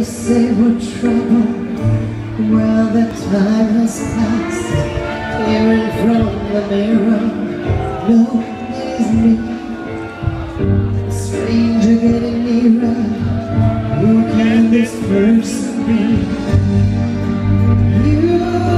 They say we're trouble. Well, the time has passed. Hearing from the mirror No, it is me. A Stranger getting nearer. Who can this person be? You